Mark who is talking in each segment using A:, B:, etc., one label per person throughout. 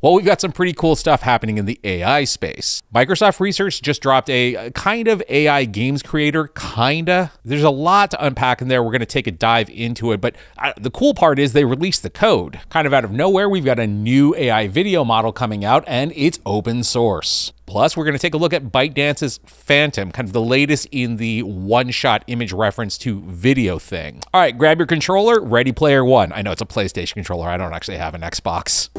A: Well, we've got some pretty cool stuff happening in the AI space. Microsoft Research just dropped a kind of AI games creator, kinda. There's a lot to unpack in there. We're going to take a dive into it, but uh, the cool part is they released the code. Kind of out of nowhere, we've got a new AI video model coming out, and it's open source. Plus, we're going to take a look at ByteDance's Phantom, kind of the latest in the one shot image reference to video thing. All right, grab your controller, Ready Player One. I know it's a PlayStation controller, I don't actually have an Xbox.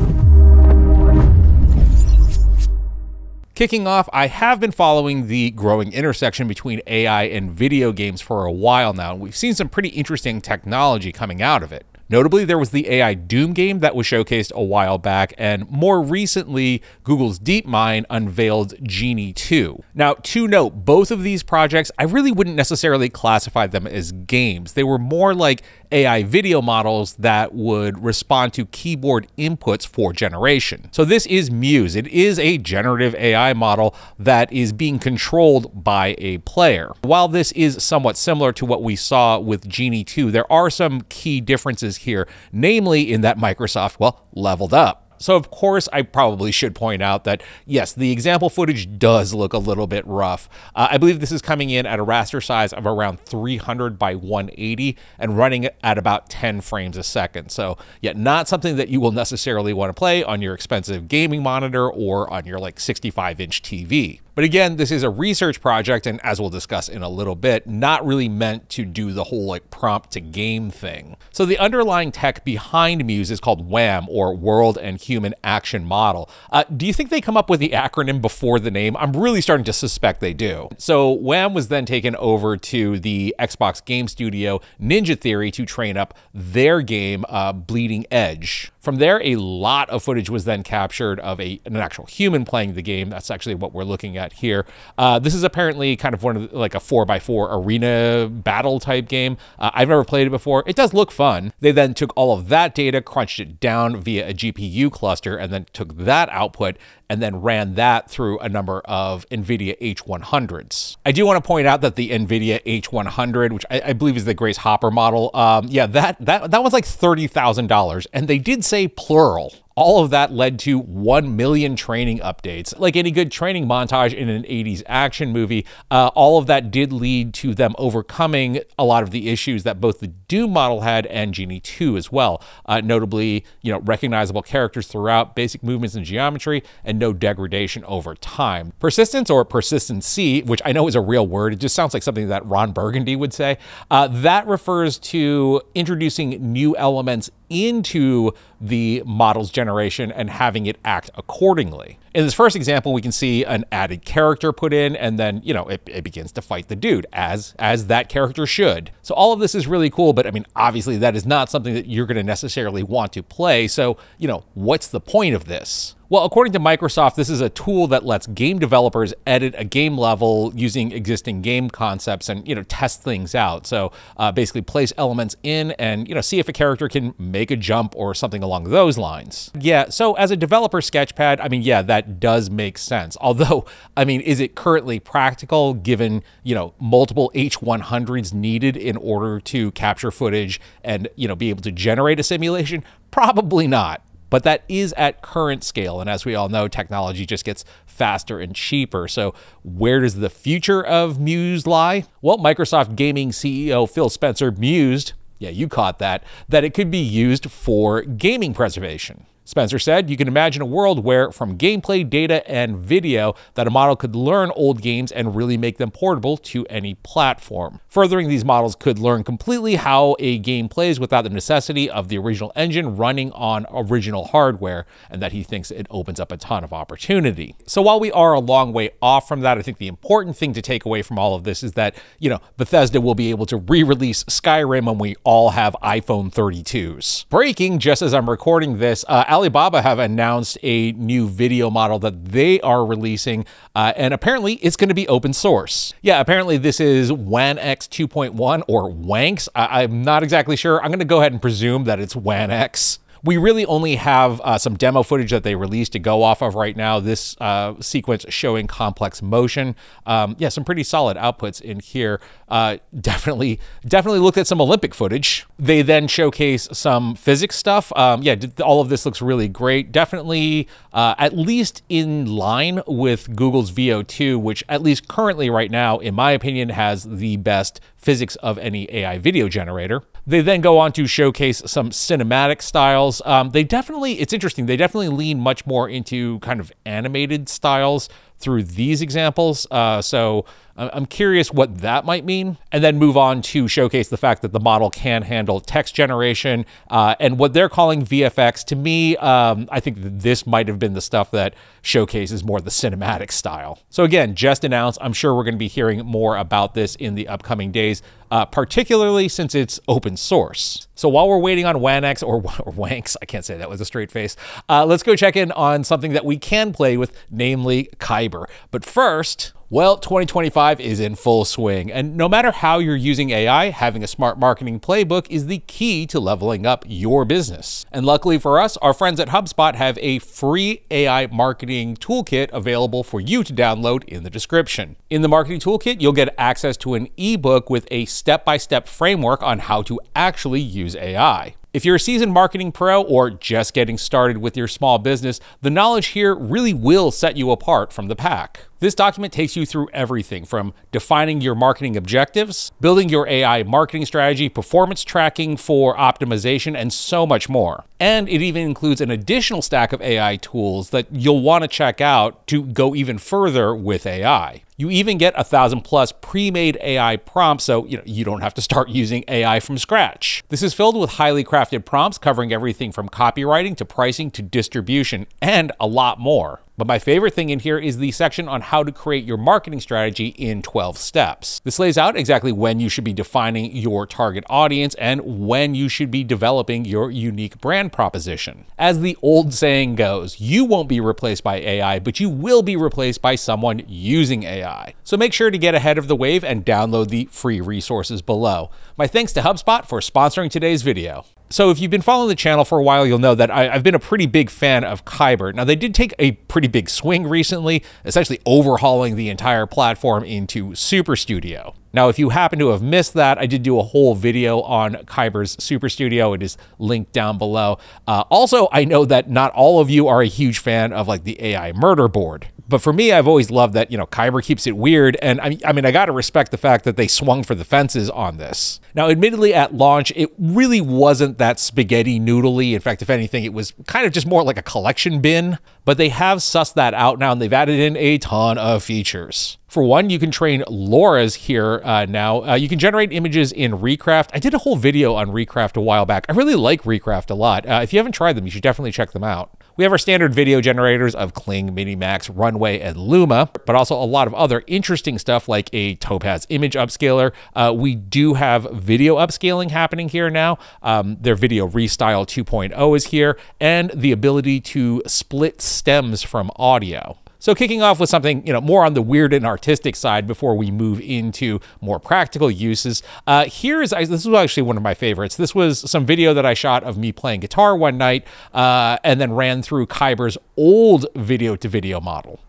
A: Kicking off, I have been following the growing intersection between AI and video games for a while now, and we've seen some pretty interesting technology coming out of it. Notably, there was the AI Doom game that was showcased a while back, and more recently, Google's DeepMind unveiled Genie 2. Now, to note, both of these projects, I really wouldn't necessarily classify them as games. They were more like AI video models that would respond to keyboard inputs for generation. So this is Muse. It is a generative AI model that is being controlled by a player. While this is somewhat similar to what we saw with Genie 2, there are some key differences here, namely in that Microsoft, well, leveled up. So, of course, I probably should point out that, yes, the example footage does look a little bit rough. Uh, I believe this is coming in at a raster size of around 300 by 180 and running at about 10 frames a second. So, yet yeah, not something that you will necessarily want to play on your expensive gaming monitor or on your like 65 inch TV. But again, this is a research project, and as we'll discuss in a little bit, not really meant to do the whole like prompt to game thing. So the underlying tech behind Muse is called WHAM, or World and Human Action Model. Uh, do you think they come up with the acronym before the name? I'm really starting to suspect they do. So WHAM was then taken over to the Xbox game studio Ninja Theory to train up their game, uh, Bleeding Edge. From there, a lot of footage was then captured of a, an actual human playing the game. That's actually what we're looking at here. Uh, this is apparently kind of one of the, like a four by four arena battle type game. Uh, I've never played it before. It does look fun. They then took all of that data, crunched it down via a GPU cluster, and then took that output and then ran that through a number of NVIDIA H100s. I do want to point out that the NVIDIA H100, which I, I believe is the Grace Hopper model, um, yeah, that, that, that was like $30,000. And they did say plural all of that led to 1 million training updates. Like any good training montage in an 80s action movie, uh, all of that did lead to them overcoming a lot of the issues that both the Doom model had and Genie 2 as well. Uh, notably, you know, recognizable characters throughout, basic movements and geometry, and no degradation over time. Persistence or persistency, which I know is a real word, it just sounds like something that Ron Burgundy would say, uh, that refers to introducing new elements into the model's generation and having it act accordingly. In this first example, we can see an added character put in, and then, you know, it, it, begins to fight the dude, as, as that character should. So all of this is really cool, but I mean, obviously that is not something that you're going to necessarily want to play. So, you know, what's the point of this? Well, according to Microsoft, this is a tool that lets game developers edit a game level using existing game concepts and, you know, test things out. So uh, basically place elements in and, you know, see if a character can make a jump or something along those lines. Yeah, so as a developer sketchpad, I mean, yeah, that does make sense. Although, I mean, is it currently practical given, you know, multiple H100s needed in order to capture footage and, you know, be able to generate a simulation? Probably not but that is at current scale. And as we all know, technology just gets faster and cheaper. So, where does the future of Muse lie? Well, Microsoft Gaming CEO Phil Spencer mused, yeah, you caught that, that it could be used for gaming preservation. Spencer said, You can imagine a world where, from gameplay, data, and video, that a model could learn old games and really make them portable to any platform. Furthering, these models could learn completely how a game plays without the necessity of the original engine running on original hardware, and that he thinks it opens up a ton of opportunity. So while we are a long way off from that, I think the important thing to take away from all of this is that, you know, Bethesda will be able to re-release Skyrim when we all have iPhone 32s. Breaking, just as I'm recording this, uh, Alibaba have announced a new video model that they are releasing, uh, and apparently it's going to be open source. Yeah, apparently this is WANX 2.1 or WANX. I- I'm not exactly sure. I'm going to go ahead and presume that it's WANX. We really only have uh, some demo footage that they released to go off of right now. This uh, sequence showing complex motion. Um, yeah, some pretty solid outputs in here. Uh, definitely, definitely looked at some Olympic footage. They then showcase some physics stuff. Um, yeah, all of this looks really great. Definitely, uh, at least in line with Google's Veo 2, which at least currently right now, in my opinion, has the best physics of any AI video generator. They then go on to showcase some cinematic styles. Um, they definitely, it's interesting, they definitely lean much more into kind of animated styles through these examples. Uh, so I'm curious what that might mean. And then move on to showcase the fact that the model can handle text generation uh, and what they're calling VFX. To me, um, I think this might have been the stuff that showcases more the cinematic style. So again, just announced. I'm sure we're going to be hearing more about this in the upcoming days, uh, particularly since it's open source. So while we're waiting on WANX or, or Wanks, I can't say that with a straight face, uh, let's go check in on something that we can play with, namely Kyber. But first, well, 2025 is in full swing, and no matter how you're using AI, having a smart marketing playbook is the key to leveling up your business. And luckily for us, our friends at HubSpot have a free AI marketing toolkit available for you to download in the description. In the marketing toolkit, you'll get access to an ebook with a step by step framework on how to actually use AI. If you're a seasoned marketing pro or just getting started with your small business, the knowledge here really will set you apart from the pack. This document takes you through everything from defining your marketing objectives, building your AI marketing strategy, performance tracking for optimization, and so much more. And it even includes an additional stack of AI tools that you'll want to check out to go even further with AI. You even get a thousand plus pre-made AI prompts, so you know you don't have to start using AI from scratch. This is filled with highly crafted prompts covering everything from copywriting to pricing to distribution and a lot more. But my favorite thing in here is the section on how to create your marketing strategy in 12 steps. This lays out exactly when you should be defining your target audience and when you should be developing your unique brand proposition. As the old saying goes, you won't be replaced by AI, but you will be replaced by someone using AI. So make sure to get ahead of the wave and download the free resources below. My thanks to HubSpot for sponsoring today's video. So if you've been following the channel for a while, you'll know that I, have been a pretty big fan of Kyber. Now, they did take a pretty big swing recently, essentially overhauling the entire platform into Super Studio. Now, if you happen to have missed that, I did do a whole video on Kyber's Super Studio. It is linked down below. Uh, also, I know that not all of you are a huge fan of like the AI murder board. But for me, I've always loved that, you know, Kyber keeps it weird. And I, I mean, I got to respect the fact that they swung for the fences on this. Now, admittedly, at launch, it really wasn't that spaghetti noodly. In fact, if anything, it was kind of just more like a collection bin. But they have sussed that out now and they've added in a ton of features. For one, you can train LoRa's here uh, now. Uh, you can generate images in Recraft. I did a whole video on Recraft a while back. I really like Recraft a lot. Uh, if you haven't tried them, you should definitely check them out. We have our standard video generators of Kling, Minimax, Runway, and Luma, but also a lot of other interesting stuff like a Topaz image upscaler. Uh, we do have video upscaling happening here now. Um, their Video Restyle 2.0 is here, and the ability to split stems from audio. So kicking off with something, you know, more on the weird and artistic side before we move into more practical uses. Uh, here is, this was actually one of my favorites. This was some video that I shot of me playing guitar one night uh, and then ran through Kyber's old video to video model.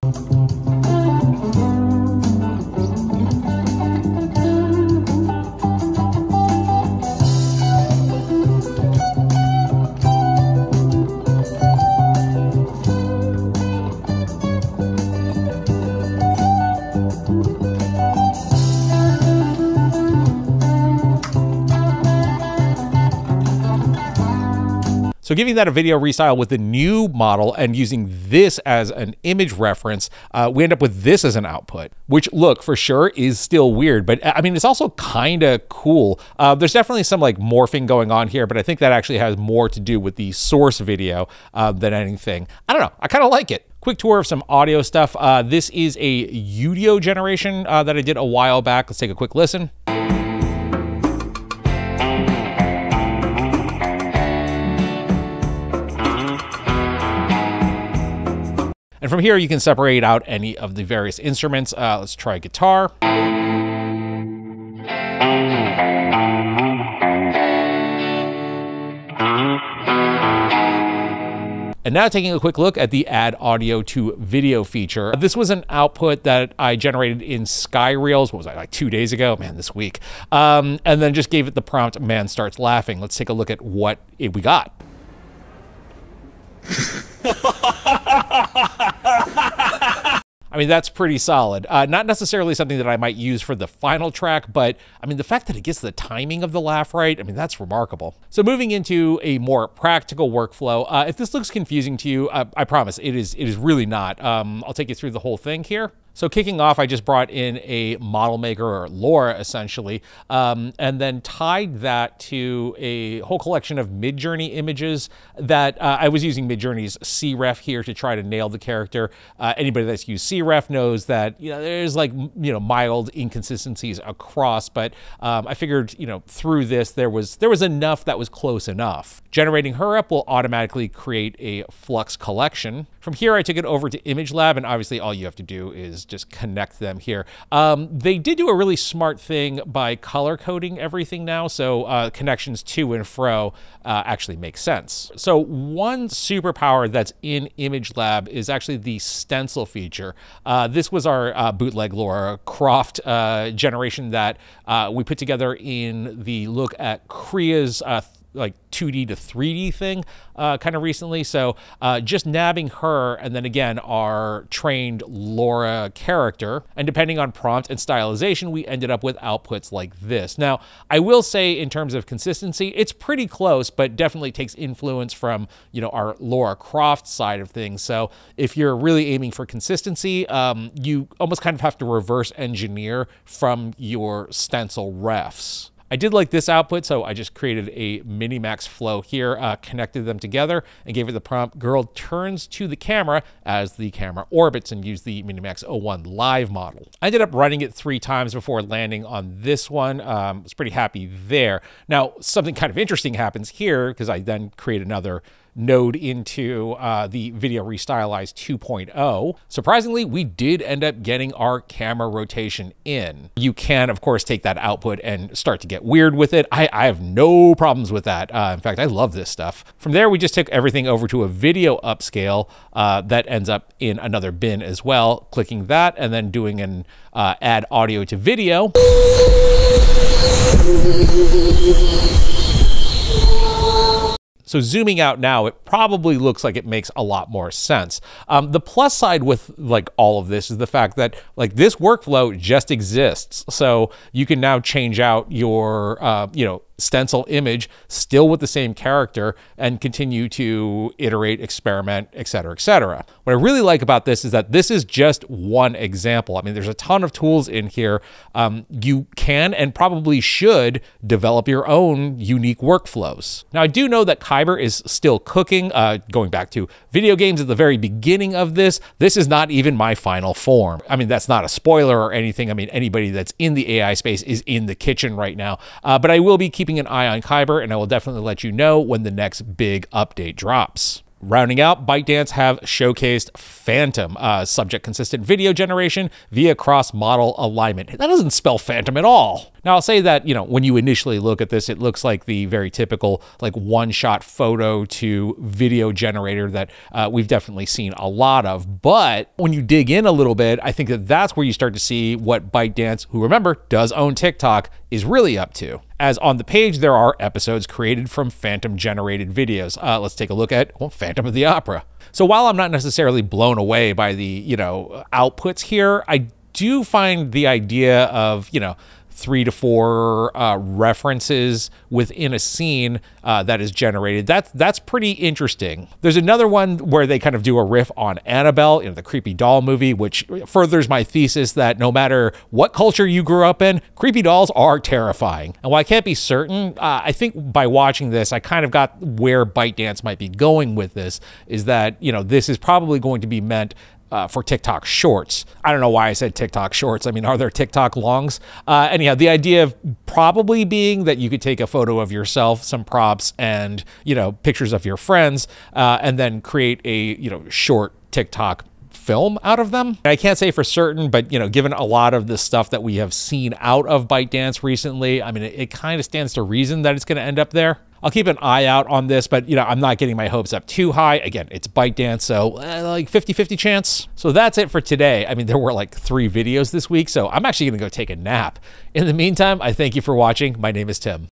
A: So giving that a video restyle with the new model and using this as an image reference, uh, we end up with this as an output, which look for sure is still weird, but I mean, it's also kind of cool. Uh, there's definitely some like morphing going on here, but I think that actually has more to do with the source video uh, than anything. I don't know. I kind of like it. Quick tour of some audio stuff. Uh, this is a Udio generation uh, that I did a while back. Let's take a quick listen. And from here, you can separate out any of the various instruments. Uh, let's try guitar. And now taking a quick look at the add audio to video feature. This was an output that I generated in Skyreels, what was I, like two days ago? Man, this week. Um, and then just gave it the prompt, man starts laughing. Let's take a look at what it, we got. I mean, that's pretty solid. Uh, not necessarily something that I might use for the final track, but I mean, the fact that it gets the timing of the laugh right, I mean, that's remarkable. So moving into a more practical workflow, uh, if this looks confusing to you, uh, I promise it is, it is really not. Um, I'll take you through the whole thing here. So kicking off, I just brought in a model maker or LoRa essentially, um, and then tied that to a whole collection of Midjourney images that uh, I was using Midjourney's CREF here to try to nail the character. Uh, anybody that's used CREF knows that you know there's like you know mild inconsistencies across, but um, I figured you know through this there was there was enough that was close enough. Generating her up will automatically create a flux collection. From here, I took it over to Image Lab, and obviously all you have to do is just connect them here. Um, they did do a really smart thing by color coding everything now, so uh, connections to and fro uh, actually make sense. So one superpower that's in Image Lab is actually the stencil feature. Uh, this was our uh, bootleg Lara Croft uh, generation that uh, we put together in the look at Krea's like 2D to 3D thing uh, kind of recently. So uh, just nabbing her and then again our trained Lara character. And depending on prompt and stylization, we ended up with outputs like this. Now, I will say in terms of consistency, it's pretty close, but definitely takes influence from, you know, our Lara Croft side of things. So if you're really aiming for consistency, um, you almost kind of have to reverse engineer from your stencil refs. I did like this output, so I just created a Minimax flow here, uh, connected them together, and gave it the prompt, girl turns to the camera as the camera orbits and used the Minimax 01 live model. I ended up running it three times before landing on this one. Um, was pretty happy there. Now, something kind of interesting happens here because I then create another node into uh, the Video Restylized 2.0. Surprisingly, we did end up getting our camera rotation in. You can, of course, take that output and start to get weird with it. I, I have no problems with that. Uh, in fact, I love this stuff. From there, we just took everything over to a video upscale uh, that ends up in another bin as well. Clicking that and then doing an uh, add audio to video. So zooming out now, it probably looks like it makes a lot more sense. Um, the plus side with like all of this is the fact that like this workflow just exists. So you can now change out your, uh, you know, stencil image still with the same character and continue to iterate, experiment, etc., etc. What I really like about this is that this is just one example. I mean, there's a ton of tools in here. Um, you can and probably should develop your own unique workflows. Now, I do know that Kyber is still cooking. Uh, going back to video games at the very beginning of this, this is not even my final form. I mean, that's not a spoiler or anything. I mean, anybody that's in the AI space is in the kitchen right now. Uh, but I will be keeping keeping an eye on Kyber, and I will definitely let you know when the next big update drops. Rounding out, ByteDance have showcased Phantom, uh, subject consistent video generation via cross modal alignment. That doesn't spell Phantom at all. Now, I'll say that, you know, when you initially look at this, it looks like the very typical, like, one shot photo to video generator that uh, we've definitely seen a lot of. But when you dig in a little bit, I think that that's where you start to see what ByteDance, who remember does own TikTok, is really up to. As on the page, there are episodes created from Phantom generated videos. Uh, let's take a look at well, Phantom of the Opera. So while I'm not necessarily blown away by the, you know, outputs here, I do find the idea of, you know, three to four uh, references within a scene uh, that is generated. That's that's pretty interesting. There's another one where they kind of do a riff on Annabelle, you know, the creepy doll movie, which furthers my thesis that no matter what culture you grew up in, creepy dolls are terrifying. And while I can't be certain, uh, I think by watching this, I kind of got where ByteDance might be going with this. Is that you know this is probably going to be meant uh, for TikTok shorts. I don't know why I said TikTok shorts. I mean, are there TikTok longs? Uh, anyhow, the idea of probably being that you could take a photo of yourself, some props, and you know pictures of your friends, uh, and then create a you know short TikTok film out of them. I can't say for certain, but you know, given a lot of the stuff that we have seen out of ByteDance recently, I mean, it, it kind of stands to reason that it's going to end up there. I'll keep an eye out on this, but you know, I'm not getting my hopes up too high. Again, it's ByteDance, so uh, like 50 50 chance. So that's it for today. I mean, there were like three videos this week, so I'm actually to go take a nap. In the meantime, I thank you for watching. My name is Tim.